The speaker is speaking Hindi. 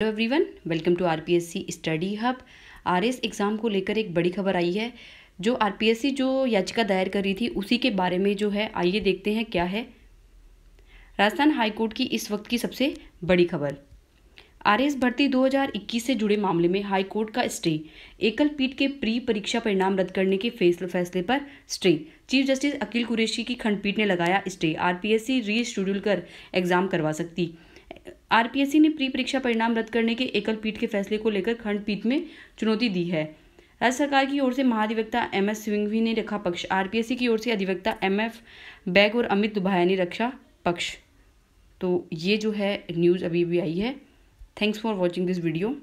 Hello everyone welcome to RPSC study hub RS exam को लेकर एक बड़ी खबर आई है। जो आरपीएससी जो याचिका दायर कर रही थी, उसी के बारे में जो है, आइए देखते हैं क्या है। राजस्थान हाईकोर्ट की इस वक्त की सबसे बड़ी खबर। आरएस भर्ती 2021 से जुड़े मामले में हाईकोर्ट का स्टे। एकल पीठ के प्री परीक्षा परिणाम रद्द करने के फैसले फैसले पर stay. Chief justice Akil Kureshi की खंडपीठ ने लगाया स्टे। आरपीएससी रीशेड्यूल कर एग्ज़ाम करवा सकती। आरपीएससी ने प्री परीक्षा परिणाम रद्द करने के एकल पीठ के फैसले को लेकर खंडपीठ में चुनौती दी है। राज्य सरकार की ओर से महाधिवक्ता एम एस सिंघवी ने रखा पक्ष। आरपीएससी की ओर से अधिवक्ता एम एफ़ बैग और अमित दुभाया ने रखा पक्ष। तो ये जो है न्यूज़ अभी भी आई है। Thanks for watching this video